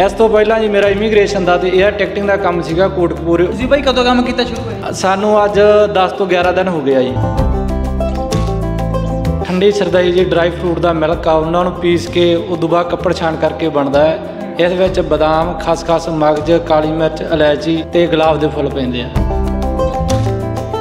ਇਸ ਤੋਂ ਪਹਿਲਾਂ ਜੀ ਮੇਰਾ ਇਮੀਗ੍ਰੇਸ਼ਨ ਦਾ ਤੇ 에ਅਰ ਟਿਕਟਿੰਗ ਦਾ ਕੰਮ ਸੀਗਾ ਕੋਟਕਪੂਰ। ਤੁਸੀਂ ਬਾਈ ਕਦੋਂ ਕੰਮ ਕੀਤਾ ਸ਼ੁਰੂ ਹੋਇਆ? ਸਾਨੂੰ ਅੱਜ 10 ਤੋਂ 11 ਦਿਨ ਹੋ ਗਏ ਆ ਜੀ। ਠੰਡੀ ਸਰਦਾਈ ਜੀ ਡਰਾਈ ਫਰੂਟ ਦਾ ਮਿਲਕ ਆ ਉਹਨਾਂ ਨੂੰ ਪੀਸ ਕੇ ਉਦੋਂ ਬਾਅਦ ਕੱਪੜ ਛਾਣ ਕਰਕੇ ਬਣਦਾ ਹੈ। ਇਸ ਵਿੱਚ ਬਦਾਮ ਖਸਖਸ ਮਗਜ ਕਾਲੀ ਮਿਰਚ ਇਲਾਇਚੀ ਤੇ ਗੁਲਾਬ ਦੇ ਫੁੱਲ ਪੈਂਦੇ ਆ।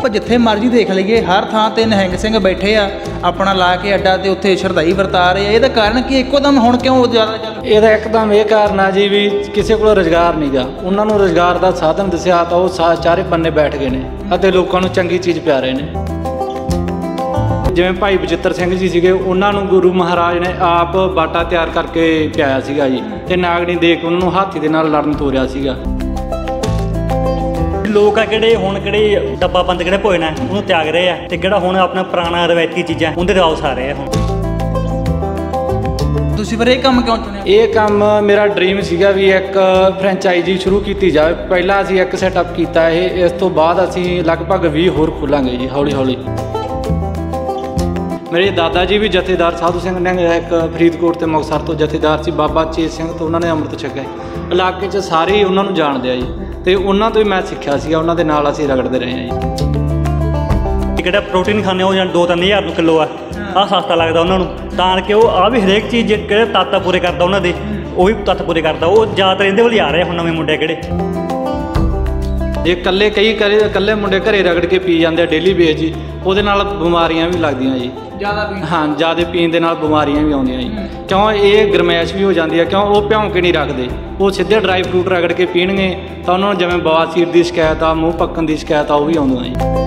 ਆਪਾਂ ਜਿੱਥੇ ਮਰਜ਼ੀ ਦੇਖ ਲਈਏ, ਹਰ ਥਾਂ ਤੇ ਨਿਹੰਗ ਸਿੰਘ ਬੈਠੇ ਆ, ਆਪਣਾ ਲਾ ਕੇ ਅੱਡਾ ਤੇ ਉੱਥੇ ਸ਼ਰਧਾਈ ਵਰਤਾ ਰਹੇ ਆ। ਇਹਦਾ ਕਾਰਨ ਕੀ ਇੱਕੋ ਹੁਣ ਕਿਉਂ ਜ਼ਿਆਦਾ ਚੱਲ ਇਹਦਾ ਇੱਕਦਮ ਇਹ ਕਾਰਨ ਆ ਜੀ ਵੀ ਕਿਸੇ ਕੋਲ ਰੋਜ਼ਗਾਰ ਨਹੀਂਗਾ ਉਹਨਾਂ ਨੂੰ ਰੋਜ਼ਗਾਰ ਦਾ ਸਾਧਨ ਦਿਸਿਆ ਤਾਂ ਉਹ ਚਾਰੇ ਪੰਨੇ ਬੈਠ ਗਏ ਨੇ ਅਤੇ ਲੋਕਾਂ ਨੂੰ ਚੰਗੀ ਚੀਜ਼ ਪਿਆ ਰਹੇ ਨੇ। ਜਿਵੇਂ ਭਾਈ ਬਚਿੱਤਰ ਸਿੰਘ ਜੀ ਸੀਗੇ, ਉਹਨਾਂ ਨੂੰ ਗੁਰੂ ਮਹਾਰਾਜ ਨੇ ਆਪ ਬਾਟਾ ਤਿਆਰ ਕਰਕੇ ਪਿਆਇਆ ਸੀਗਾ ਜੀ। ਤੇ ਨਾਗਣੀ ਦੇ ਕੇ ਉਹਨਾਂ ਨੂੰ ਹਾਥੀ ਦੇ ਨਾਲ ਲੜਨ ਤੋਰਿਆ ਸੀਗਾ। ਲੋਕ ਆ ਕਿਹੜੇ ਹੁਣ ਕਿਹੜੇ ਡੱਬਾ ਬੰਦ ਕਿਹੜੇ ਭੋਜਨ ਹੈ ਉਹਨੂੰ ਤਿਆਗ ਰਹੇ ਆ। ਤੇ ਜਿਹੜਾ ਹੁਣ ਆਪਣਾ ਪੁਰਾਣਾ ਰਵਾਇਤੀ ਚੀਜ਼ਾਂ ਉਹਦੇ ਵਾਪਸ ਆ ਰਹੇ ਆ ਹੁਣ। ਤੁਸੀਂ ਫਿਰ ਇਹ ਕੰਮ ਕਿਉਂ ਚੁਣਿਆ? ਇਹ ਕੰਮ ਮੇਰਾ ਡ੍ਰੀਮ ਸੀਗਾ ਵੀ ਇੱਕ ਫਰੈਂਚਾਈਜ਼ੀ ਸ਼ੁਰੂ ਕੀਤੀ ਜਾਵੇ। ਪਹਿਲਾਂ ਅਸੀਂ ਇੱਕ ਸੈਟਅਪ ਕੀਤਾ ਇਹ ਇਸ ਤੋਂ ਬਾਅਦ ਅਸੀਂ ਲਗਭਗ 20 ਹੋਰ ਖੋਲਾਂਗੇ ਜੀ ਹੌਲੀ ਹੌਲੀ ਮੇਰੇ ਦਾਦਾ ਜੀ ਵੀ ਜਥੇਦਾਰ ਸਾਧੂ ਸਿੰਘ ਨੇ ਇੱਕ ਫਰੀਦਕੋਟ ਤੇ ਮੁਕਤਸਰ ਤੋਂ ਜਥੇਦਾਰ ਸੀ। ਬਾਬਾ ਚੇਤ ਸਿੰਘ ਤੋਂ ਉਹਨਾਂ ਨੇ ਅੰਮ੍ਰਿਤ ਛਕਿਆ। ਇਲਾਕੇ 'ਚ ਸਾਰੇ ਹੀ ਉਹਨਾਂ ਨੂੰ ਜਾਣਦੇ ਆ ਜੀ। ਤੇ ਉਹਨਾਂ ਤੋਂ ਹੀ ਮੈਂ ਸਿੱਖਿਆ ਸੀਗਾ, ਉਹਨਾਂ ਦੇ ਨਾਲ ਅਸੀਂ ਰਗੜਦੇ ਰਹੇ ਹਾਂ ਜੀ। ਇਹ ਕਿਹੜਾ ਪ੍ਰੋਟੀਨ ਖਾਣੇ ਉਹ ਜਾਂ 2-3000 ਨੂੰ ਕਿਲੋ ਆ, ਆਹ ਸਸਤਾ ਲੱਗਦਾ ਉਹਨਾਂ ਨੂੰ। ਤਾਂ ਕਿ ਉਹ ਆ ਵੀ ਹਰੇਕ ਚੀਜ਼ ਜਿਹੜੇ ਕਿਹੜੇ ਤੱਤ ਪੂਰੇ ਕਰਦਾ ਉਹਨਾਂ ਦੇ, ਉਹ ਵੀ ਤੱਤ ਪੂਰੇ ਕਰਦਾ। ਉਹ ਜ਼ਿਆਦਾਤਰ ਇਹਦੇ ਵੱਲ ਹੀ ਆ ਰਹੇ ਹੁਣ ਨਵੇਂ ਮੁੰਡੇ ਕਿਹੜੇ। ਜੇ ਇਕੱਲੇ ਕਈ ਕਰੇ ਇਕੱਲੇ ਮੁੰਡੇ ਘਰੇ ਰਗੜ ਕੇ ਪੀ ਜਾਂਦੇ ਆ ਡੇਲੀ ਬੇਸ ਜੀ ਉਹਦੇ ਨਾਲ ਬਿਮਾਰੀਆਂ ਵੀ ਲੱਗਦੀਆਂ ਜੀ। ਜ਼ਿਆਦਾ ਵੀ ਹਾਂ ਜ਼ਿਆਦਾ ਪੀਣ ਦੇ ਨਾਲ ਬਿਮਾਰੀਆਂ ਵੀ ਆਉਂਦੀਆਂ ਜੀ। ਕਿਉਂ ਇਹ ਗਰਮੈਸ਼ ਵੀ ਹੋ ਜਾਂਦੀ ਹੈ ਕਿਉਂ ਉਹ ਭਿਉਂ ਕੇ ਨਹੀਂ ਰੱਖਦੇ। ਉਹ ਸਿੱਧੇ ਡਰਾਈ ਫਰੂਟ ਰਗੜ ਕੇ ਪੀਣਗੇ ਤਾਂ ਉਹਨਾਂ ਨੂੰ ਜਿਵੇਂ ਬਵਾਸੀਰ ਦੀ ਸ਼ਿਕਾਇਤ ਆ ਮੂੰਹ ਪੱਕਣ ਦੀ ਸ਼ਿਕਾਇਤ ਆ ਉਹ ਵੀ ਆਉਂਦੀਆਂ ਜੀ।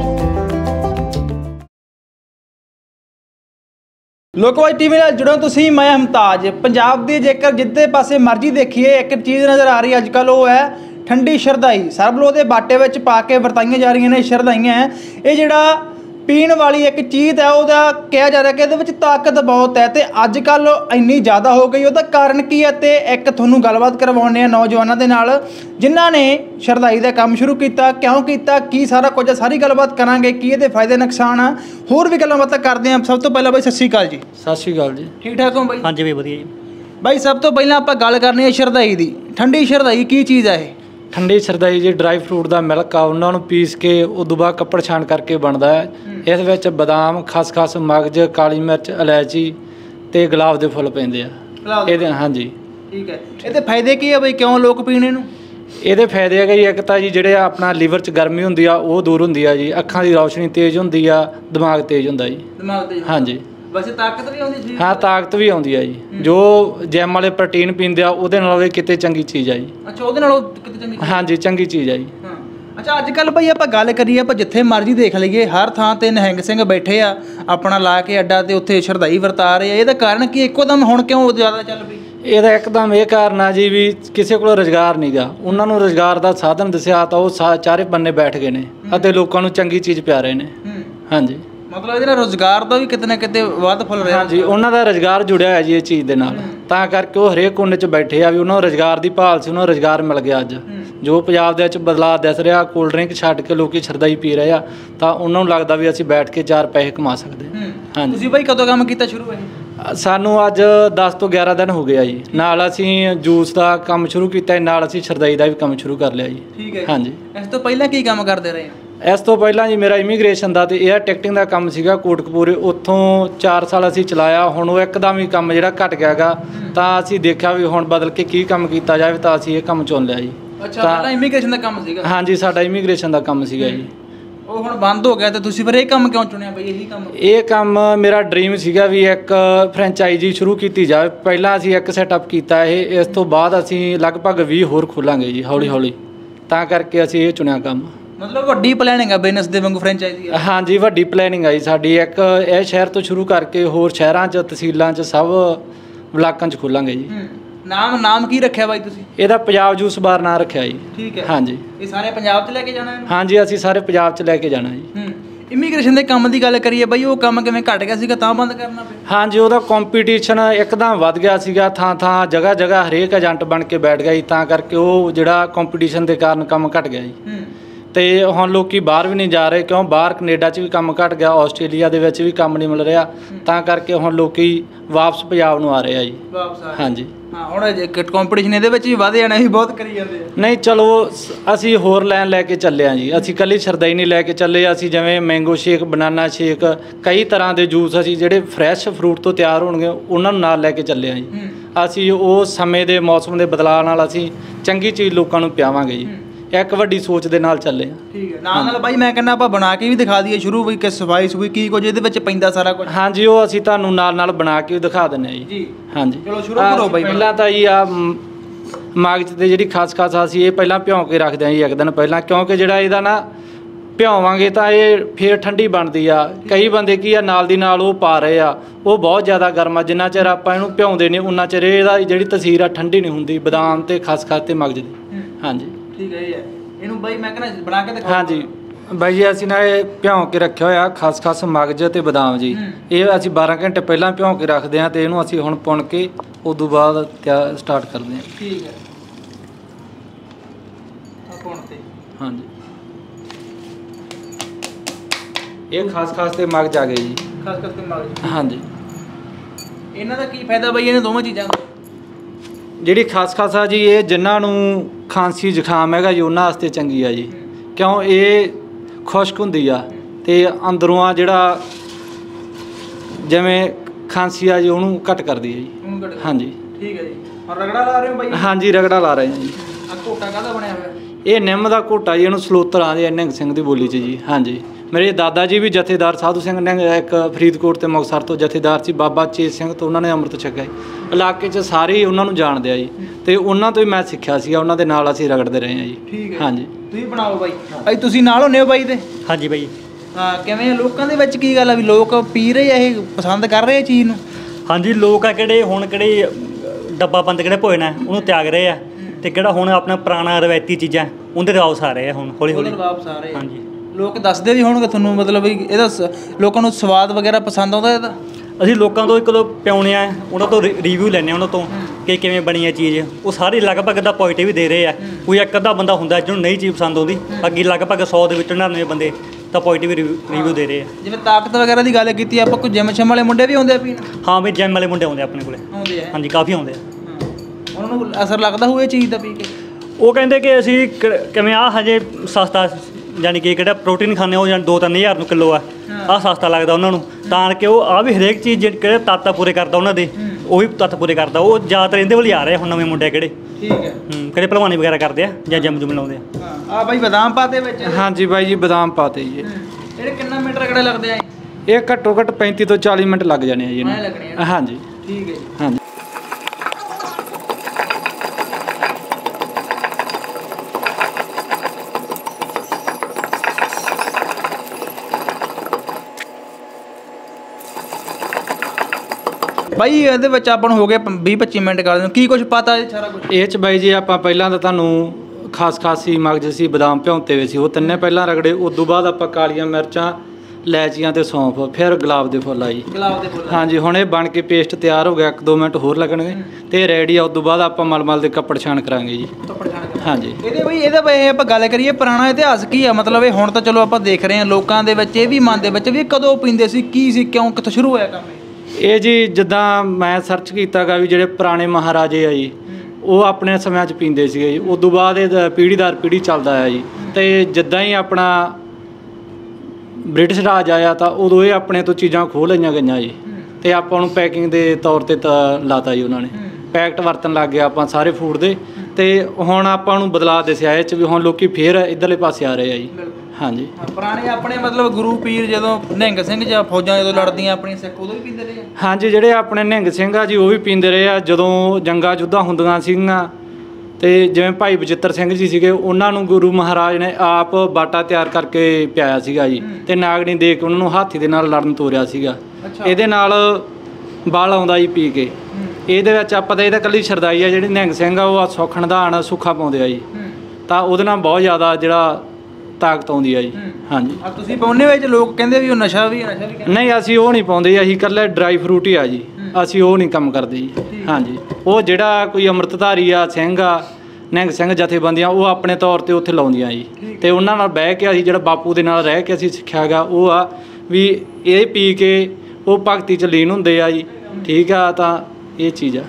ਲੋਕਵਾਈ ਟੀਵੀ ਨਾਲ ਜੁੜੋ ਤੁਸੀਂ ਮੈਂ ਹਮਤਾਜ। ਪੰਜਾਬ ਦੀ ਜੇਕਰ ਜਿੱਦੇ ਪਾਸੇ ਮਰਜ਼ੀ ਦੇਖੀਏ ਇੱਕ ਚੀਜ਼ ਨਜ਼ਰ ਆ ਰਹੀ ਹੈ ਅੱਜ ਕੱਲ ਉਹ ਹੈ ਠੰਡੀ ਸ਼ਰਧਾਈ। ਸਰਬਲੋ ਦੇ ਬਾਟੇ ਵਿੱਚ ਪਾ ਕੇ ਵਰਤਾਈਆਂ ਜਾ ਰਹੀਆਂ ਨੇ ਸ਼ਰਧਾਈਆਂ। ਇਹ ਜਿਹੜਾ ਪੀਣ ਵਾਲੀ ਇੱਕ ਚੀਜ਼ ਹੈ ਉਹਦਾ ਕਿਹਾ ਜਾ ਰਿਹਾ ਕਿ ਇਹਦੇ ਵਿੱਚ ਤਾਕਤ ਬਹੁਤ ਹੈ ਤੇ ਅੱਜ ਕੱਲ ਇੰਨੀ ਜ਼ਿਆਦਾ ਹੋ ਗਈ। ਉਹਦਾ ਕਾਰਨ ਕੀ ਹੈ ਤੇ ਇੱਕ ਤੁਹਾਨੂੰ ਗੱਲਬਾਤ ਕਰਵਾਉਣੇ ਆ ਨੌਜਵਾਨਾਂ ਦੇ ਨਾਲ ਜਿਨ੍ਹਾਂ ਨੇ ਸ਼ਰਧਾਈ ਦਾ ਕੰਮ ਸ਼ੁਰੂ ਕੀਤਾ ਕਿਉਂ ਕੀਤਾ ਕੀ ਸਾਰਾ ਕੁਝ ਸਾਰੀ ਗੱਲਬਾਤ ਕਰਾਂਗੇ ਕੀ ਇਹਦੇ ਫਾਇਦੇ ਨੁਕਸਾਨ ਆ। ਹੋਰ ਵੀ ਗੱਲਾਂ ਬਾਤਾਂ ਕਰਦੇ ਹਾਂ। ਸਭ ਤੋਂ ਪਹਿਲਾਂ ਬਾਈ ਸਤਿ ਸ਼੍ਰੀ ਅਕਾਲ ਜੀ। ਸਤਿ ਸ਼੍ਰੀ ਅਕਾਲ ਜੀ। ਠੀਕ ਠਾਕ ਹੋ ਬਾਈ? ਹਾਂਜੀ ਵੀ ਵਧੀਆ ਜੀ। ਬਾਈ ਸਭ ਤੋਂ ਪਹਿਲਾਂ ਆਪਾਂ ਗੱਲ ਕਰਨੀ ਹੈ ਸ਼ਰਧਾਈ ਦੀ। ਠੰਡੀ ਸ਼ਰਧਾਈ ਕੀ ਚੀਜ਼ ਹੈ ਇਹ? ਠੰਡੀ ਸਰਦਾਈ ਜੀ ਡਰਾਈ ਫਰੂਟ ਦਾ ਮਿਲਕ ਆ ਉਹਨਾਂ ਨੂੰ ਪੀਸ ਕੇ ਉਦੋਂ ਬਾਅਦ ਕੱਪੜ ਛਾਣ ਕਰਕੇ ਬਣਦਾ ਹੈ। ਇਸ ਵਿੱਚ ਬਦਾਮ ਖਸਖਸ ਮਗਜ ਕਾਲੀ ਮਿਰਚ ਇਲਾਇਚੀ ਤੇ ਗੁਲਾਬ ਦੇ ਫੁੱਲ ਪੈਂਦੇ ਆ। ਇਹਦੇ ਹਾਂਜੀ। ਠੀਕ ਹੈ। ਇਹਦੇ ਫਾਇਦੇ ਕੀ ਹੈ ਬਾਈ? ਕਿਉਂ ਲੋਕ ਪੀਣੇ ਨੂੰ ਇਹਦੇ ਫਾਇਦੇ ਹੈਗੇ ਜੀ ਇੱਕ ਤਾਂ ਜੀ ਜਿਹੜੇ ਆਪਣਾ ਲੀਵਰ 'ਚ ਗਰਮੀ ਹੁੰਦੀ ਆ ਉਹ ਦੂਰ ਹੁੰਦੀ ਆ ਜੀ। ਅੱਖਾਂ ਦੀ ਰੌਸ਼ਨੀ ਤੇਜ਼ ਹੁੰਦੀ ਆ ਦਿਮਾਗ ਤੇਜ਼ ਹੁੰਦਾ ਜੀ। ਦਿਮਾਗ ਤੇ ਹਾਂਜੀ। ਵੈਸੇ ਤਾਕਤ ਵੀ ਆਉਂਦੀ ਸਰੀਰ ਹਾਂ ਤਾਕਤ ਵੀ ਆਉਂਦੀ ਆ ਜੀ। ਜੋ ਜਿਮ ਵਾਲੇ ਪ੍ਰੋਟੀਨ ਪੀਂਦੇ ਆ ਉਹਦੇ ਨਾਲੋਂ ਵੀ ਕਿਤੇ ਚੰਗੀ ਚੀਜ਼ ਆ ਜੀ। ਅੱਛਾ ਉਹਦੇ ਨਾਲੋਂ ਕਿਤੇ ਚੰਗੀ ਚੀਜ਼ ਹਾਂਜੀ ਚੰਗੀ ਚੀਜ਼ ਆ ਜੀ। ਅੱਛਾ ਅੱਜ ਕੱਲ ਭਾਈ ਆਪਾਂ ਗੱਲ ਕਰੀਏ ਆਪਾਂ ਜਿੱਥੇ ਮਰਜ਼ੀ ਦੇਖ ਲਈਏ ਹਰ ਥਾਂ ਤੇ ਨਿਹੰਗ ਸਿੰਘ ਬੈਠੇ ਆ ਆਪਣਾ ਲਾ ਕੇ ਅੱਡਾ ਤੇ ਉੱਥੇ ਸ਼ਰਧਾਈ ਵਰਤਾ ਰਹੇ ਆ। ਇਹਦਾ ਕਾਰਨ ਕੀ ਇੱਕੋ ਦਮ ਹੁਣ ਕਿਉਂ ਜ਼ਿਆਦਾ ਚੱਲ ਪਈ? ਇਹਦਾ ਇੱਕਦਮ ਇਹ ਕਾਰਨ ਆ ਜੀ ਵੀ ਕਿਸੇ ਕੋਲ ਰੋਜ਼ਗਾਰ ਨਹੀਂਗਾ ਉਹਨਾਂ ਨੂੰ ਰੋਜ਼ਗਾਰ ਦਾ ਸਾਧਨ ਦਿਸਿਆ ਤਾਂ ਉਹ ਚਾਰੇ ਪੰਨੇ ਬੈਠ ਗਏ ਨੇ ਅਤੇ ਲੋਕਾਂ ਨੂੰ ਚੰਗੀ ਚੀਜ਼ ਪਿਆ ਰਹੇ ਨੇ। ਹਾਂਜੀ। ਮਤਲਬ ਇਹਦੇ ਨਾਲ ਰੋਜ਼ਗਾਰ ਦਾ ਵੀ ਕਿਤੇ ਨਾ ਕਿਤੇ ਵੱਧ ਫੁੱਲ ਰਿਹਾ। ਹਾਂਜੀ ਉਹਨਾਂ ਦਾ ਰੋਜ਼ਗਾਰ ਜੁੜਿਆ ਹੋਇਆ ਜੀ ਇਹ ਚੀਜ਼ ਦੇ ਨਾਲ। ਤਾਂ ਕਰਕੇ ਉਹ ਹਰੇਕ ਕੋਨੇ 'ਚ ਬੈਠੇ ਆ ਵੀ ਉਹਨਾਂ ਨੂੰ ਰੋਜ਼ਗਾਰ ਦੀ ਭਾਲ ਸੀ ਉਹਨਾਂ ਨੂੰ ਰੋਜ਼ਗਾਰ ਮਿਲ ਗਿਆ ਅੱਜ। ਜੋ ਪੰਜਾਬ ਦੇ ਵਿੱਚ ਬਦਲਾਅ ਦਿਸ ਰਿਹਾ ਕੋਲਡ ਡਰਿੰਕ ਛੱਡ ਕੇ ਲੋਕੀ ਸ਼ਰਦਾਈ ਪੀ ਰਹੇ ਆ ਤਾਂ ਉਹਨਾਂ ਨੂੰ ਲੱਗਦਾ ਵੀ ਅਸੀਂ ਬੈਠ ਕੇ ਚਾਰ ਪੈਸੇ ਕਮਾ ਸਕਦੇ ਹਾਂਜੀ। ਤੁਸੀਂ ਭਾਈ ਕਦੋਂ ਕੰਮ ਕੀਤਾ ਸ਼ੁਰੂ ਹੋਇਆ? ਸਾਨੂੰ ਅੱਜ 10 ਤੋਂ 11 ਦਿਨ ਹੋ ਗਏ ਆ ਜੀ। ਨਾਲ ਅਸੀਂ ਜੂਸ ਦਾ ਕੰਮ ਸ਼ੁਰੂ ਕੀਤਾ ਨਾਲ ਅਸੀਂ ਸ਼ਰਦਾਈ ਦਾ ਵੀ ਕੰਮ ਸ਼ੁਰੂ ਕਰ ਲਿਆ ਜੀ। ਠੀਕ ਹੈ ਹਾਂਜੀ। ਇਸ ਤੋਂ ਪਹਿਲਾਂ ਕੀ ਕੰਮ ਕਰਦੇ ਰਹੇ? ਆ ਇਸ ਤੋਂ ਪਹਿਲਾਂ ਜੀ ਮੇਰਾ ਇਮੀਗ੍ਰੇਸ਼ਨ ਦਾ ਤੇ 에ਅਰ ਟਿਕਟਿੰਗ ਦਾ ਕੰਮ ਸੀਗਾ ਕੋਟਕਪੂਰੇ। ਉੱਥੋਂ 4 ਸਾਲ ਅਸੀਂ ਚਲਾਇਆ ਹੁਣ ਉਹ ਇੱਕਦਮ ਹੀ ਕੰਮ ਜਿਹੜਾ ਘਟ ਗਿਆਗਾ ਤਾਂ ਅਸੀਂ ਦੇਖਿਆ ਵੀ ਹੁਣ ਬਦਲ ਕੇ ਕੀ ਕੰਮ ਕੀਤਾ ਜਾਵੇ ਤਾਂ ਅਸੀਂ ਇਹ ਕੰਮ ਚੁਣ ਲਿਆ ਜੀ। ਅੱਛਾ ਪਹਿਲਾਂ ਇਮੀਗ੍ਰੇਸ਼ਨ ਦਾ ਕੰਮ ਸੀਗਾ? ਹਾਂਜੀ ਸਾਡਾ ਇਮੀਗ੍ਰੇਸ਼ਨ ਦਾ ਕੰਮ ਸੀਗਾ ਜੀ। ਉਹ ਹੁਣ ਬੰਦ ਹੋ ਗਿਆ ਤੇ ਤੁਸੀਂ ਫਿਰ ਇਹ ਕੰਮ ਕਿਉਂ ਚੁਣਿਆ ਬਈ ਇਹੀ ਕੰਮ? ਇਹ ਕੰਮ ਮੇਰਾ ਡ੍ਰੀਮ ਸੀਗਾ ਵੀ ਇੱਕ ਫਰੈਂਚਾਈਜ਼ੀ ਸ਼ੁਰੂ ਕੀਤੀ ਜਾਵੇ। ਪਹਿਲਾਂ ਅਸੀਂ ਇੱਕ ਸੈਟਅਪ ਕੀਤਾ ਇਹ ਇਸ ਤੋਂ ਬਾਅਦ ਅਸੀਂ ਲਗਭਗ 20 ਹੋਰ ਖੋਲਾਂਗੇ ਜੀ ਹੌਲੀ ਹੌਲੀ ਤਾਂ ਕਰਕੇ ਅਸੀਂ ਇਹ ਚੁਣਿਆ ਕੰਮ। ਮਤਲਬ ਵੱਡੀ ਪਲੈਨਿੰਗ ਆ ਬਿਜ਼ਨਸ ਦੇ ਵਾਂਗੂ ਫਰੈਂਚਾਈਜ਼ੀ ਆ ਹਾਂਜੀ ਵੱਡੀ ਪਲੈਨਿੰਗ ਆਈ ਸਾਡੀ। ਇੱਕ ਇਹ ਸ਼ਹਿਰ ਤੋਂ ਸ਼ੁਰੂ ਕਰਕੇ ਹੋਰ ਸ਼ਹਿਰਾਂ 'ਚ ਤਹਿਸੀਲਾਂ 'ਚ ਸਭ ਬਲਾਕਾਂ 'ਚ ਖੋਲਾਂਗੇ ਜੀ। ਹੂੰ ਨਾਮ ਨਾਮ ਕੀ ਰੱਖਿਆ ਬਾਈ ਤੁਸੀਂ? ਇਹਦਾ ਪੰਜਾਬ ਜੂਸ ਬਾਰ ਨਾਂ ਰੱਖਿਆ ਜੀ। ਠੀਕ ਹੈ। ਹਾਂਜੀ। ਇਹ ਸਾਰੇ ਪੰਜਾਬ 'ਚ ਲੈ ਕੇ ਜਾਣਾ ਇਹਨੂੰ? ਹਾਂਜੀ ਅਸੀਂ ਸਾਰੇ ਪੰਜਾਬ 'ਚ ਲੈ ਕੇ ਜਾਣਾ ਜੀ। ਹੂੰ ਇਮੀਗ੍ਰੇਸ਼ਨ ਦੇ ਕੰਮ ਦੀ ਗੱਲ ਕਰੀਏ ਬਾਈ ਉਹ ਕੰਮ ਕਿਵੇਂ ਘਟ ਗਿਆ ਸੀਗਾ ਤਾਂ ਬੰਦ ਕਰਨਾ ਪਿਆ? ਹਾਂਜੀ ਉਹਦਾ ਕੰਪੀਟੀਸ਼ਨ ਇੱਕਦਮ ਵੱਧ ਗਿਆ ਸੀਗਾ। ਥਾਂ ਥਾਂ ਜਗ੍ਹਾ ਜਗ੍ਹਾ ਹਰੇਕ ਏਜੰਟ ਬਣ ਕੇ ਬੈਠ ਗਿਆ ਜੀ। ਤਾਂ ਕਰਕੇ ਉਹ ਜਿਹੜਾ ਕੰਪੀਟੀਸ਼ਨ ਦੇ ਕਾਰਨ ਕੰਮ ਘਟ ਗਿਆ ਜੀ। ਹੂੰ ਤੇ ਹੁਣ ਲੋਕੀ ਬਾਹਰ ਵੀ ਨਹੀਂ ਜਾ ਰਹੇ ਕਿਉਂ? ਬਾਹਰ ਕੈਨੇਡਾ 'ਚ ਵੀ ਕੰਮ ਘਟ ਗਿਆ ਆਸਟ੍ਰੇਲੀਆ ਦੇ ਵਿੱਚ ਵੀ ਕੰਮ ਨਹੀਂ ਮਿਲ ਰਿਹਾ। ਤਾਂ ਕਰਕੇ ਹੁਣ ਲੋਕੀ ਵਾਪਸ ਪੰਜਾਬ ਨੂੰ ਆ ਰਹੇ ਆ ਜੀ। ਵਾਪਸ ਆ ਹਾਂਜੀ। ਹਾਂ ਹੁਣ ਕੰਪੀਟੀਸ਼ਨ ਇਹਦੇ ਵਿੱਚ ਵੀ ਵਧ ਜਾਣਾ ਇਹ ਬਹੁਤ ਕਰੀ ਜਾਂਦੇ ਆ। ਨਹੀਂ ਚਲੋ ਸ- ਅਸੀਂ ਹੋਰ ਲਾਈਨ ਲੈ ਕੇ ਚੱਲੇ ਆ ਜੀ। ਅਸੀਂ ਕੱਲੀ ਸ਼ਰਦਾਈ ਨਹੀਂ ਲੈ ਕੇ ਚੱਲੇ ਅਸੀਂ ਜਿਵੇਂ ਮੈਂਗੋ ਸ਼ੇਕ ਬਨਾਨਾ ਸ਼ੇਕ ਕਈ ਤਰ੍ਹਾਂ ਦੇ ਜੂਸ ਅਸੀਂ ਜਿਹੜੇ ਫਰੈਸ਼ ਫਰੂਟ ਤੋਂ ਤਿਆਰ ਹੋਣਗੇ ਉਹਨਾਂ ਨੂੰ ਨਾਲ ਲੈ ਕੇ ਚੱਲੇ ਆ ਜੀ। ਅਸੀਂ ਉਹ ਸਮੇਂ ਦੇ ਮੌਸਮ ਦੇ ਬਦਲਾਅ ਨਾਲ ਅਸੀਂ ਚੰਗੀ ਚੀਜ਼ ਲੋਕਾਂ ਨੂੰ ਪਿਆਵਾਂਗੇ ਜੀ। ਇੱਕ ਵੱਡੀ ਸੋਚ ਦੇ ਨਾਲ ਚੱਲੇ ਆ। ਠੀਕ ਹੈ। ਨਾਲ ਨਾਲ ਬਾਈ ਮੈਂ ਕਹਿੰਦਾ ਆਪਾਂ ਬਣਾ ਕੇ ਵੀ ਦਿਖਾ ਦਈਏ ਸ਼ੁਰੂ ਵੀ ਕਿ ਸਫ਼ਾਈ ਸੁਈ ਕੀ ਕੁਝ ਇਹਦੇ ਵਿੱਚ ਪੈਂਦਾ ਸਾਰਾ ਕੁਝ। ਹਾਂਜੀ ਉਹ ਅਸੀਂ ਤੁਹਾਨੂੰ ਨਾਲ ਨਾਲ ਬਣਾ ਕੇ ਵੀ ਦਿਖਾ ਦਿੰਨੇ ਆ ਜੀ। ਹਾਂਜੀ। ਚਲੋ ਸ਼ੁਰੂ ਕਰੋ ਬਾਈ। ਪਹਿਲਾਂ ਤਾਂ ਜੀ ਆ ਮਗਜ ਤੇ ਜਿਹੜੀ ਖਾਸ ਖਾਸ ਅਸੀਂ ਇਹ ਪਹਿਲਾਂ ਭਿਉਂ ਕੇ ਰੱਖਦੇ ਆ ਜੀ ਇੱਕ ਦਿਨ ਪਹਿਲਾਂ ਕਿਉਂਕਿ ਜਿਹੜਾ ਇਹਦਾ ਨਾ ਭਿਉਵਾਂਗੇ ਤਾਂ ਇਹ ਫੇਰ ਠੰਡੀ ਬਣਦੀ ਆ। ਕਈ ਬੰਦੇ ਕੀ ਆ ਨਾਲ ਦੀ ਨਾਲ ਉਹ ਪਾ ਰਹੇ ਆ। ਉਹ ਬਹੁਤ ਜ਼ਿਆਦਾ ਗਰਮ ਆ ਜਿੰਨਾ ਚਿਰ ਆਪਾਂ ਇਹਨੂੰ ਭਿਉਂਦੇ ਨਹੀਂ ਉਨਾ ਚਿਰ ਇਹਦਾ ਜਿਹੜੀ ਤਸੀਰ ਆ ਠੰਡੀ ਨਹੀਂ ਹੁੰਦੀ ਬਦਾਮ ਤੇ ਖਾਸ ਖਾਸ ਤੇ ਮਗਜ ਦੀ ਹਾਂਜੀ। ਠੀਕ ਹੈ ਇਹ ਹੈ। ਇਹਨੂੰ ਬਾਈ ਮੈਂ ਕਹਿੰਦਾ ਬਣਾ ਕੇ ਦਿਖਾ ਹਾਂਜੀ। ਬਾਈ ਜੀ ਅਸੀਂ ਨਾ ਇਹ ਭਿਉਂ ਕੇ ਰੱਖਿਆ ਹੋਇਆ ਖਾਸ ਖਾਸ ਮਗਜ ਤੇ ਬਦਾਮ ਜੀ। ਹੂੰ। ਇਹ ਅਸੀਂ 12 ਘੰਟੇ ਪਹਿਲਾਂ ਭਿਉਂ ਕੇ ਰੱਖਦੇ ਆ ਤੇ ਇਹਨੂੰ ਅਸੀਂ ਹੁਣ ਪੁਣ ਕੇ ਉਸ ਤੋਂ ਬਾਅਦ ਸਟਾਰਟ ਕਰਦੇ ਆ ਠੀਕ ਹੈ। ਆਪਾਂ ਹੁਣ ਤੇ। ਹਾਂਜੀ। ਇਹ ਖਾਸ ਖਾਸ ਤੇ ਮਗਜ ਆ ਗਏ ਜੀ। ਖਾਸ ਕਰਕੇ ਮਗਜ। ਹਾਂਜੀ। ਇਹਨਾਂ ਦਾ ਕੀ ਫਾਇਦਾ ਬਾਈ ਇਹਨਾਂ ਦੋਵਾਂ ਚੀਜ਼ਾਂ ਦਾ ਜਿਹੜੀ ਖਾਸ ਖਾਸ ਆ ਜੀ ਇਹ ਜਿਨ੍ਹਾਂ ਨੂੰ ਖਾਂਸੀ ਜ਼ੁਕਾਮ ਹੈਗਾ ਜੀ ਉਹਨਾਂ ਵਾਸਤੇ ਚੰਗੀ ਆ ਜੀ। ਕਿਉਂ ਇਹ ਖੁਸ਼ਕ ਹੁੰਦੀ ਆ ਤੇ ਅੰਦਰੋਂ ਆ ਜਿਹੜਾ ਜਿਵੇਂ ਖਾਂਸੀ ਆ ਜੀ ਉਹਨੂੰ ਘਟ ਕਰਦੀ ਹੈ ਜੀ। ਹਾਂਜੀ। ਠੀਕ ਹੈ ਜੀ। ਰਗੜਾ ਲਾ ਰਹੇ ਹੋ ਬਾਈ? ਹਾਂਜੀ ਰਗੜਾ ਲਾ ਰਹੇ ਹਾਂ ਜੀ ਆ ਕੋਟਾ ਕਾਹਦਾ ਬਣਿਆ ਹੋਇਆ ਇਹ ਨਿੰਮ ਦਾ ਘੋਟਾ ਜੀ ਇਹਨੂੰ ਸਲੋਤਰ ਆਂਦੇ ਆ ਨਿਹੰਗ ਸਿੰਘ ਦੀ ਬੋਲੀ 'ਚ ਜੀ। ਹਾਂਜੀ। ਮੇਰੇ ਦਾਦਾ ਜੀ ਵੀ ਜਥੇਦਾਰ ਸਾਧੂ ਸਿੰਘ ਨਿਹੰਗ ਇੱਕ ਫਰੀਦਕੋਟ ਤੇ ਮੁਕਤਸਰ ਤੋਂ ਜਥੇਦਾਰ ਸੀ ਬਾਬਾ ਚੇਤ ਸਿੰਘ ਤੋਂ ਉਹਨਾਂ ਨੇ ਅੰਮ੍ਰਿਤ ਛਕਿਆ ਇਲਾਕੇ 'ਚ ਸਾਰੇ ਹੀ ਉਹਨਾਂ ਨੂੰ ਜਾਣਦੇ ਆ ਜੀ। ਤੇ ਉਹਨਾਂ ਤੋਂ ਹੀ ਮੈਂ ਸਿੱਖਿਆ ਸੀ ਉਹਨਾਂ ਦੇ ਨਾਲ ਅਸੀਂ ਰਗੜਦੇ ਰਹੇ ਹਾਂ ਜੀ। ਹਾਂਜੀ। ਤੁਸੀਂ ਬਣਾਓ ਬਾਈ। ਭਾਈ ਤੁਸੀਂ ਨਾਲ ਹੁੰਨੇ ਹੋ ਬਾਈ ਦੇ ਹਾਂਜੀ ਬਾਈ। ਹਾਂ ਕਿਵੇਂ ਆ? ਲੋਕਾਂ ਦੇ ਵਿੱਚ ਕੀ ਗੱਲ ਆ ਵੀ ਲੋਕ ਪੀ ਰਹੇ ਆ ਇਹ ਪਸੰਦ ਕਰ ਰਹੇ ਆ ਚੀਜ਼ ਨੂੰ? ਹਾਂਜੀ ਲੋਕ ਆ ਕਿਹੜੇ ਹੁਣ ਕਿਹੜੇ ਡੱਬਾ ਬੰਦ ਕਿਹੜੇ ਭੋਜਨ ਹੈ ਉਹਨੂੰ ਤਿਆਗ ਰਹੇ ਆ। ਤੇ ਕਿਹੜਾ ਹੁਣ ਆਪਣਾ ਪੁਰਾਣਾ ਰਵਾਇਤੀ ਚੀਜ਼ਾਂ ਉਹਦੇ ਤੇ ਵਾਪਸ ਆ ਰਹੇ ਆ ਹੁਣ ਹੌਲੀ ਹੌਲੀ। ਵਾਪਸ ਆ ਰਹੇ ਆ। ਹਾਂਜੀ। ਲੋਕ ਦੱਸਦੇ ਵੀ ਹੋਣਗੇ ਤੁਹਾਨੂੰ ਮਤਲਬ ਵੀ ਇਹਦਾ ਲੋਕਾਂ ਨੂੰ ਸਵਾਦ ਵਗੈਰਾ ਪਸੰਦ ਆਉਂਦਾ ਇਹਦਾ? ਅਸੀਂ ਲੋਕਾਂ ਤੋਂ ਇੱਕ ਦੋ ਪਿਉਣੇ ਆ ਉਹਨਾਂ ਤੋਂ ਰਿਵਿਊ ਲੈਣੇ ਉਹਨਾਂ ਤੋਂ ਕਿ ਕਿਵੇਂ ਬਣੀ ਹੈ ਚੀਜ਼। ਉਹ ਸਾਰੇ ਲਗਭਗ ਦਾ ਪੋਜ਼ਿਟਿਵ ਹੀ ਦੇ ਰਹੇ ਆ। ਕੋਈ ਇੱਕ ਅੱਧਾ ਬੰਦਾ ਹੁੰਦਾ ਜਿਹਨੂੰ ਨਹੀਂ ਚੀਜ਼ ਪਸੰਦ ਆਉਂਦੀ ਬਾਕੀ ਲਗਭਗ 100 ਦੇ ਵਿੱਚ 99 ਬੰਦੇ ਤਾਂ ਪੋਜ਼ਿਟਿਵ ਰਿਵਿਊ ਦੇ ਰਹੇ ਆ। ਜਿਵੇਂ ਤਾਕਤ ਵਗੈਰਾ ਦੀ ਗੱਲ ਕੀਤੀ ਆਪਾਂ ਕੋਈ ਜਿਮ ਸ਼ਮ ਵਾਲੇ ਮੁੰਡੇ ਵੀ ਆਉਂਦੇ ਆ ਪੀਣ? ਹਾਂ ਵੀ ਜਿਮ ਵਾਲੇ ਮੁੰਡੇ ਆਉਂਦੇ ਆਪਣੇ ਕੋਲੇ। ਆਉਂਦੇ ਆ। ਹਾਂਜੀ ਕਾਫੀ ਆਉਂਦੇ ਆ। ਉਹਨਾਂ ਨੂੰ ਅਸਰ ਲੱਗਦਾ ਹੋਊ ਇਹ ਚੀਜ਼ ਦਾ ਪੀ ਕੇ ਉਹ ਕਹਿੰਦੇ ਕਿ ਅਸੀਂ ਕ- ਕਿਵੇਂ ਆ ਹਜੇ ਸਸਤਾ ਯਾਨੀ ਕਿ ਕਿਹੜਾ ਪ੍ਰੋਟੀਨ ਖਾਂਦੇ ਉਹ ਜਾਂ 2-3000 ਨੂੰ ਕਿਲੋ ਆ ਆ ਸਸਤਾ ਲੱਗਦਾ ਉਹਨਾਂ ਨੂੰ। ਤਾਂ ਕਿ ਉਹ ਆ ਵੀ ਹਰੇਕ ਚੀਜ਼ ਜਿਹੜੇ ਕਿਹੜੇ ਤੱਤ ਪੂਰੇ ਕਰਦਾ ਉਹਨਾਂ ਦੇ ਉਹ ਵੀ ਤੱਤ ਪੂਰੇ ਕਰਦਾ। ਉਹ ਜ਼ਿਆਦਾਤਰ ਇਹਦੇ ਵੱਲ ਹੀ ਆ ਰਹੇ ਹੁਣ ਨਵੇਂ ਮੁੰਡੇ ਕਿਹੜੇ। ਠੀਕ ਹੈ। ਹੂੰ ਕਿਹੜੇ ਭਲਵਾਨੀ ਵਗੈਰਾ ਕਰਦੇ ਆ ਜਾਂ ਜਿਮ ਜੁਮ ਲਾਉਂਦੇ ਆ। ਹਾਂ। ਆ ਬਾਈ ਬਦਾਮ ਪਾਤੇ ਵਿੱਚ? ਹਾਂਜੀ ਬਾਈ ਜੀ ਬਦਾਮ ਪਾਤੇ ਜੀ। ਇਹ। ਇਹਦੇ ਕਿੰਨਾ ਮੀਟਰ ਕਿਹੜੇ ਲੱਗਦੇ ਆ? ਇਹ ਘੱਟੋ ਘੱਟ 35 ਤੋਂ 40 ਮਿੰਟ ਲੱਗ ਜਾਣੇ ਆ ਜੀ ਐਂ ਲੱਗਣੇ ਇਹਨੂੰ ਆ। ਹਾਂਜੀ। ਠੀਕ ਹੈ ਜੀ। ਹਾਂਜੀ। ਬਾਈ ਇਹਦੇ ਵਿੱਚ ਆਪਾਂ ਨੂੰ ਹੋ ਗਏ 20 25 ਮਿੰਟ ਕਰਦੇ ਨੂੰ ਕੀ ਕੁਝ ਪਤਾ ਇਹ ਸਾਰਾ ਕੁਝ ਇਹ ਚ ਬਾਈ ਜੀ ਆਪਾਂ ਪਹਿਲਾਂ ਤਾਂ ਤੁਹਾਨੂੰ ਖਾਸ ਖਾਸੀ ਮਗਜ ਸੀ ਬਦਾਮ ਭਿਉਂਤੇ ਹੋਏ ਸੀ। ਉਹ ਤਿੰਨੇ ਪਹਿਲਾਂ ਰਗੜੇ ਉਸ ਤੋਂ ਬਾਅਦ ਆਪਾਂ ਕਾਲੀਆਂ ਮਿਰਚਾਂ ਲੈਚੀਆਂ ਤੇ ਸੌਂਫ ਫਿਰ ਗੁਲਾਬ ਦੇ ਫੁੱਲ ਆ ਜੀ ਗੁਲਾਬ ਦੇ ਫੁੱਲ। ਹਾਂਜੀ ਹੁਣ ਇਹ ਬਣ ਕੇ ਪੇਸਟ ਤਿਆਰ ਹੋ ਗਿਆ 1-2 ਮਿੰਟ ਹੋਰ ਲੱਗਣਗੇ। ਤੇ ਰੈਡੀ ਆ ਉਸ ਤੋਂ ਬਾਅਦ ਆਪਾਂ ਮਲਮਲ ਦੇ ਕੱਪੜ ਛਾਣ ਕਰਾਂਗੇ ਜੀ। ਕੱਪੜ ਛਾਣ ਹਾਂਜੀ। ਇਹਦੇ ਬਈ ਇਹਦਾ ਬਈ ਆਪਾਂ ਗੱਲ ਕਰੀਏ ਪੁਰਾਣਾ ਇਤਿਹਾਸ ਕੀ ਆ? ਮਤਲਬ ਇਹ ਹੁਣ ਤਾਂ ਚਲੋ ਆਪਾਂ ਦੇਖ ਰਹੇ ਹਾਂ ਲੋਕਾਂ ਦੇ ਵਿੱਚ ਇਹ ਵੀ ਮਨ ਦੇ ਵਿੱਚ ਵੀ ਕਦੋਂ ਪੀਂਦੇ ਸੀ ਕੀ ਸੀ ਕਿਉਂ ਕਿੱਥੋਂ ਸ਼ੁਰੂ ਹੋਇਆ ਕੰਮ ਇਹ ਜੀ ਜਿੱਦਾਂ ਮੈਂ ਸਰਚ ਕੀਤਾਗਾ ਵੀ ਜਿਹੜੇ ਪੁਰਾਣੇ ਮਹਾਰਾਜੇ ਆ ਜੀ ਉਹ ਆਪਣੇ ਸਮਿਆਂ 'ਚ ਪੀਂਦੇ ਸੀਗੇ ਜੀ। ਉਸ ਤੋਂ ਬਾਅਦ ਇਹ ਦ- ਪੀੜ੍ਹੀ ਦਰ ਪੀੜ੍ਹੀ ਚੱਲਦਾ ਆ ਜੀ। ਤੇ ਜਿੱਦਾਂ ਹੀ ਆਪਣਾ ਬ੍ਰਿਟਿਸ਼ ਰਾਜ ਆਇਆ ਤਾਂ ਉਦੋਂ ਇਹ ਆਪਣੇ ਤੋਂ ਚੀਜ਼ਾਂ ਖੋਹ ਲਈਆਂ ਗਈਆਂ ਜੀ। ਤੇ ਆਪਾਂ ਨੂੰ ਪੈਕਿੰਗ ਦੇ ਤੌਰ ਤੇ ਤਾਂ ਲਾਤਾ ਜੀ ਉਹਨਾਂ ਨੇ। ਪੈਕਟ ਵਰਤਣ ਲੱਗ ਗਏ ਆਪਾਂ ਸਾਰੇ ਫੂਡ ਦੇ। ਤੇ ਹੁਣ ਆਪਾਂ ਨੂੰ ਬਦਲਾਅ ਦਿਸਿਆ ਇਹ ਚ ਵੀ ਹੁਣ ਲੋਕੀ ਫੇਰ ਇਧਰਲੇ ਪਾਸੇ ਆ ਰਹੇ ਆ ਜੀ। ਹਾਂਜੀ। ਪੁਰਾਣੇ ਆਪਣੇ ਮਤਲਬ ਗੁਰੂ ਪੀਰ ਜਦੋਂ ਨਿਹੰਗ ਸਿੰਘ ਜਾਂ ਫੌਜਾਂ ਜਦੋਂ ਲੜਦੀਆਂ ਆਪਣੀ ਸਿੱਖ ਉਦੋਂ ਵੀ ਪੀਂਦੇ ਰਹੇ ਹਾਂਜੀ ਜਿਹੜੇ ਆਪਣੇ ਨਿਹੰਗ ਸਿੰਘ ਆ ਜੀ ਉਹ ਵੀ ਪੀਂਦੇ ਰਹੇ ਆ। ਜਦੋਂ ਜੰਗਾਂ ਜੁੱਧਾਂ ਹੁੰਦੀਆਂ ਸੀਗੀਆਂ ਤੇ ਜਿਵੇਂ ਭਾਈ ਬਚਿੱਤਰ ਸਿੰਘ ਜੀ ਸੀਗੇ ਉਹਨਾਂ ਨੂੰ ਗੁਰੂ ਮਹਾਰਾਜ ਨੇ ਆਪ ਬਾਟਾ ਤਿਆਰ ਕਰਕੇ ਪਿਆਇਆ ਸੀਗਾ ਜੀ ਤੇ ਨਾਗਣੀ ਦੇ ਕੇ ਉਹਨਾਂ ਨੂੰ ਹਾਥੀ ਦੇ ਨਾਲ ਲੜਨ ਤੋਰਿਆ ਸੀਗਾ। ਇਹਦੇ ਨਾਲ ਬਲ ਆਉਂਦਾ ਜੀ ਪੀ ਕੇ। ਇਹਦੇ ਵਿੱਚ ਆਪਾਂ ਤਾਂ ਇਹਦਾ ਕੱਲੀ ਸ਼ਰਦਾਈ ਆ ਜਿਹੜੀ ਨਿਹੰਗ ਸਿੰਘ ਆ ਉਹ ਸੁਖਣ ਦਾਣ ਸੁੱਖਾ ਪਾਉਂਦੇ ਆ ਜੀ। ਤਾਂ ਉਹਦੇ ਨਾਲ ਬਹੁਤ ਜ਼ਿਆਦਾ ਜਿਹੜਾ ਤਾਕਤ ਆਉਂਦੀ ਆ ਜੀ। ਹਾਂਜੀ। ਆ ਤੁਸੀਂ ਪਾਉਣੇ ਵਿੱਚ ਲੋਕ ਕਹਿੰਦੇ ਵੀ ਉਹ ਨਸ਼ਾ ਵੀ ਨਸ਼ਾ ਵੀ ਨਹੀਂ ਅਸੀਂ ਉਹ ਨਹੀਂ ਪਾਉਂਦੇ ਅਸੀਂ ਇਕੱਲੇ ਡਰਾਈ ਫਰੂਟ ਹੀ ਆ ਜੀ। ਅਸੀਂ ਉਹ ਨਹੀਂ ਕੰਮ ਕਰਦੇ ਜੀ। ਹਾਂਜੀ। ਉਹ ਜਿਹੜਾ ਕੋਈ ਅੰਮ੍ਰਿਤਧਾਰੀ ਆ ਸਿੰਘ ਆ ਨਿਹੰਗ ਸਿੰਘ ਜਥੇਬੰਦੀਆਂ ਉਹ ਆਪਣੇ ਤੌਰ ਤੇ ਉੱਥੇ ਲਾਉਂਦੀਆਂ ਜੀ। ਤੇ ਉਹਨਾਂ ਨਾਲ ਬਹਿ ਕੇ ਅਸੀਂ ਜਿਹੜਾ ਬਾਪੂ ਦੇ ਨਾਲ ਰਹਿ ਕੇ ਅਸੀਂ ਸਿੱਖਿਆ ਗਾ ਉਹ ਆ ਵੀ ਇਹ ਪੀ ਕੇ ਉਹ ਭਗਤੀ ਚ ਲੀਨ ਹੁੰਦੇ ਆ ਜੀ। ਠੀਕ ਆ ਤਾਂ ਇਹ ਚੀਜ਼ ਆ।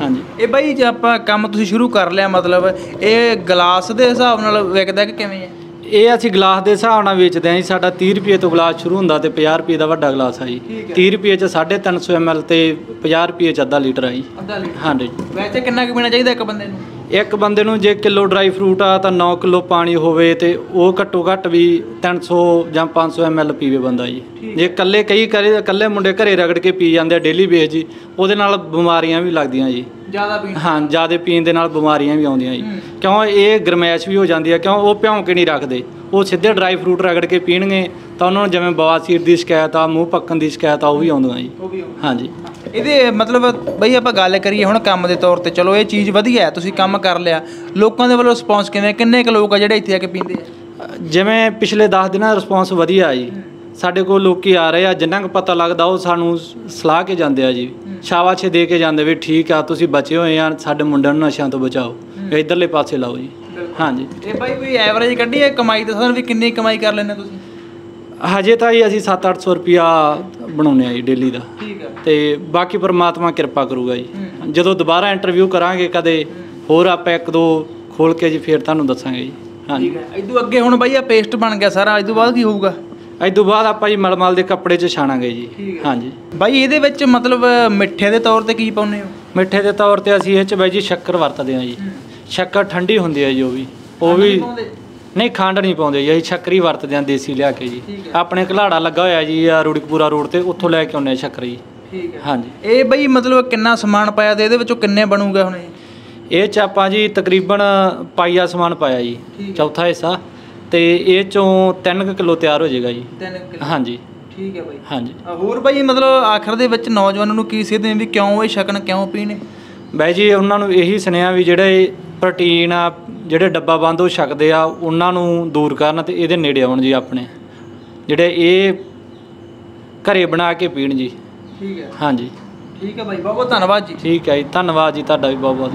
ਹਾਂਜੀ। ਇਹ ਬਾਈ ਜੇ ਆਪਾਂ ਕੰਮ ਤੁਸੀਂ ਸ਼ੁਰੂ ਕਰ ਲਿਆ ਮਤਲਬ ਇਹ ਗਲਾਸ ਦੇ ਹਿਸਾਬ ਨਾਲ ਵਿਕਦਾ ਕਿ ਕਿਵੇਂ ਹੈ ਇਹ ਅਸੀਂ ਗਲਾਸ ਦੇ ਹਿਸਾਬ ਨਾਲ ਵੇਚਦੇ ਹਾਂ ਜੀ। ਸਾਡਾ 30 ਰੁਪਏ ਤੋਂ ਗਲਾਸ ਸ਼ੁਰੂ ਹੁੰਦਾ ਤੇ 50 ਰੁਪਏ ਦਾ ਵੱਡਾ ਗਲਾਸ ਆ ਜੀ। 30 ਰੁਪਏ ਚ 350 ml ਤੇ 50 ਰੁਪਏ ਚ ਅੱਧਾ ਲੀਟਰ ਆ ਜੀ। ਅੱਧਾ ਲੀਟਰ। ਹਾਂਜੀ। ਵੈਸੇ ਕਿੰਨਾ ਕੁ ਪੀਣਾ ਚਾਹੀਦਾ ਇੱਕ ਬੰਦੇ ਨੂੰ? ਇੱਕ ਬੰਦੇ ਨੂੰ ਜੇ ਕਿਲੋ ਡਰਾਈ ਫਰੂਟ ਆ ਤਾਂ 9 ਕਿਲੋ ਪਾਣੀ ਹੋਵੇ ਤੇ ਉਹ ਘੱਟੋ ਘੱਟ ਵੀ 300 ਜਾਂ 500 ml ਪੀਵੇ ਬੰਦਾ ਜੀ। ਜੇ ਇਕੱਲੇ ਕਈ ਕਰੇ ਇਕੱਲੇ ਮੁੰਡੇ ਘਰੇ ਰਗੜ ਕੇ ਪੀ ਜਾਂਦੇ ਆ ਡੇਲੀ ਬੇਸ ਜੀ ਉਹਦੇ ਨਾਲ ਬਿਮਾਰੀਆਂ ਵੀ ਲੱਗਦੀਆਂ ਜੀ। ਜ਼ਿਆਦਾ ਪੀਣਾ ਹਾਂ ਜ਼ਿਆਦਾ ਪੀਣ ਦੇ ਨਾਲ ਬਿਮਾਰੀਆਂ ਵੀ ਆਉਂਦੀਆਂ ਜੀ। ਕਿਉਂ ਇਹ ਗਰਮੈਸ਼ ਵੀ ਹੋ ਜਾਂਦੀ ਹੈ ਕਿਉਂ ਉਹ ਭਿਉਂ ਕੇ ਨਹੀਂ ਰੱਖਦੇ। ਉਹ ਸਿੱਧੇ ਡਰਾਈ ਫਰੂਟ ਰਗੜ ਕੇ ਪੀਣਗੇ ਤਾਂ ਉਹਨਾਂ ਨੂੰ ਜਿਵੇਂ ਬਵਾਸੀਰ ਦੀ ਸ਼ਿਕਾਇਤ ਆ ਮੂੰਹ ਪੱਕਣ ਦੀ ਸ਼ਿਕਾਇਤ ਆ ਉਹ ਵੀ ਆਉਂਦੀਆਂ ਜੀ। ਹਾਂਜੀ। ਇਹਦੇ ਮਤਲਬ ਬਈ ਆਪਾਂ ਗੱਲ ਕਰੀਏ ਹੁਣ ਕੰਮ ਦੇ ਤੌਰ ਤੇ ਚਲੋ ਇਹ ਚੀਜ਼ ਵਧੀਆ ਹੈ ਤੁਸੀਂ ਕੰਮ ਕਰ ਲਿਆ। ਲੋਕਾਂ ਦੇ ਵੱਲੋਂ ਰਿਸਪੌਂਸ ਕਿਵੇਂ ਕਿੰਨੇ ਕੁ ਲੋਕ ਆ ਜਿਹੜੇ ਇੱਥੇ ਆ ਕੇ ਪੀਂਦੇ ਆ? ਜਿਵੇਂ ਪਿਛਲੇ 10 ਦਿਨਾਂ ਦਾ ਰਿਸਪੌਂਸ ਵਧੀਆ ਆ ਜੀ। ਸਾਡੇ ਕੋਲ ਲੋਕੀ ਆ ਰਹੇ ਆ ਜਿੰਨਾ ਕੁ ਪਤਾ ਲੱਗਦਾ ਉਹ ਸਾਨੂੰ ਸਲਾਹ ਕੇ ਜਾਂਦੇ ਆ ਜੀ। ਸ਼ਾਬਾਸ਼ੇ ਦੇ ਕੇ ਜਾਂਦੇ ਵੀ ਠੀਕ ਆ ਤੁਸੀਂ ਬਚੇ ਹੋਏ ਆ ਸਾਡੇ ਮੁੰਡਿਆਂ ਨੂੰ ਨਸ਼ਿਆਂ ਤੋਂ ਬਚਾਓ। ਇਧਰਲੇ ਪਾਸੇ ਲਾਓ ਜੀ। ਹਾਂਜੀ। ਇਹ ਬਾਈ ਕੋਈ ਐਵਰੇਜ ਕੱਢੀ ਹੈ ਕਮਾਈ ਦੱਸਣ ਵੀ ਕਿੰਨੀ ਕਮਾਈ ਕਰ ਲੈਂਦੇ ਤੁਸੀਂ? ਹਜੇ ਤਾਂ ਜੀ ਅਸੀਂ 7-800 ਰੁਪਿਆ ਬਣਾਉਂਦੇ ਆ ਜੀ ਡੇਲੀ ਦਾ। ਠੀਕ ਹੈ ਤੇ ਬਾਕੀ ਪਰਮਾਤਮਾ ਕਿਰਪਾ ਕਰੂਗਾ ਜੀ। ਜਦੋਂ ਦੁਬਾਰਾ ਇੰਟਰਵਿਊ ਕਰਾਂਗੇ ਕਦੇ ਹੋਰ ਆਪਾਂ ਇੱਕ ਦੋ ਖੋਲ ਕੇ ਜੀ ਫੇਰ ਤੁਹਾਨੂੰ ਦੱਸਾਂਗੇ ਜੀ। ਹਾਂਜੀ। ਠੀਕ ਹੈ ਇਦੋਂ ਅੱਗੇ ਹੁਣ ਬਾਈ ਆ ਪੇਸਟ ਬਣ ਗਿਆ ਸਾਰਾ ਇਦੋਂ ਬਾਅਦ ਕੀ ਹੋਊਗਾ? ਤੋਂ ਬਾਅਦ ਆਪਾਂ ਜੀ ਮਲਮਲ ਦੇ ਕੱਪੜੇ 'ਚ ਛਾਣਾਂਗੇ ਜੀ। ਹਾਂਜੀ। ਬਾਈ ਇਹਦੇ ਵਿੱਚ ਮਤਲਬ ਮਿੱਠੇ ਦੇ ਤੌਰ ਤੇ ਕੀ ਪਾਉਂਦੇ ਹੋ? ਮਿੱਠੇ ਦੇ ਤੌਰ ਤੇ ਅਸੀਂ ਇਹ 'ਚ ਬਾਈ ਜੀ ਸ਼ੱਕਰ ਵਰਤਦੇ ਹਾਂ ਜੀ। ਸ਼ੱਕਰ ਠੰਡੀ ਹੁੰਦੀ ਹੈ ਜੀ ਉਹ ਵੀ। ਉਹ ਵੀ ਨਹੀਂ ਖੰਡ ਨਹੀਂ ਪਾਉਂਦੇ ਜੀ ਅਸੀਂ ਸ਼ੱਕਰ ਵਰਤਦੇ ਹਾਂ ਦੇਸੀ ਲਿਆ ਕੇ ਜੀ। ਆਪਣੇ ਘਲਾੜਾ ਲੱਗਾ ਹੋਇਆ ਜੀ ਆ ਰੂੜਕਪੂਰਾ ਰੋਡ ਤੇ ਉੱਥੋਂ ਲੈ ਕੇ ਆਉਂਦੇ ਹਾਂ ਸ਼ੱਕਰ। ਜੀ ਠੀਕ ਹੈ। ਹਾਂਜੀ। ਇਹ ਬਈ ਮਤਲਬ ਕਿੰਨਾ ਸਮਾਨ ਪਾਇਆ ਤੇ ਇਹਦੇ ਵਿੱਚੋਂ ਕਿੰਨੇ ਬਣੂਗਾ ਹੁਣ ਇਹ? ਇਹ 'ਚ ਆਪਾਂ ਜੀ ਤਕਰੀਬਨ ਪਾਈਆ ਸਮਾਨ ਪਾਇਆ ਜੀ ਚੌਥਾ ਹਿੱਸਾ। ਤੇ ਇਹ 'ਚੋਂ 3 ਕਿਲੋ ਤਿਆਰ ਹੋ ਜਾਏਗਾ ਜੀ। 3 ਕਿਲੋ। ਹਾਂਜੀ। ਠੀਕ ਹੈ ਬਾਈ। ਹਾਂਜੀ। ਹੋਰ ਬਾਈ ਮਤਲਬ ਆਖਰ ਦੇ ਵਿੱਚ ਨੌਜਵਾਨਾਂ ਨੂੰ ਕੀ ਸੇਧ ਦੇਣ ਵੀ ਕਿਉਂ ਇਹ ਛਕਣ ਕਿਉਂ ਪੀਣੇ? ਬਾਈ ਜੀ ਉਹਨਾਂ ਨੂੰ ਇਹੀ ਸੁਨੇਹਾ ਵੀ ਜਿਹੜੇ ਪ੍ਰੋਟੀਨ ਆ ਜਿਹੜੇ ਡੱਬਾ ਬੰਦ ਹੋ ਸਕਦੇ ਆ ਉਹਨਾਂ ਨੂੰ ਦੂਰ ਕਰਨ ਤੇ ਇਹਦੇ ਨੇੜੇ ਆਉਣ ਜੀ ਆਪਣੇ। ਜਿਹੜੇ ਇਹ ਘਰੇ ਬਣਾ ਕੇ ਪੀਣ ਜੀ। ਠੀਕ ਹੈ। ਹਾਂਜੀ। ਠੀਕ ਹੈ ਬਾਈ ਬਹੁਤ ਬਹੁਤ ਧੰਨਵਾਦ ਜੀ। ਠੀਕ ਹੈ ਜੀ ਧੰਨਵਾਦ ਜੀ ਤੁਹਾਡਾ ਵੀ ਬਹੁਤ ਬਹੁਤ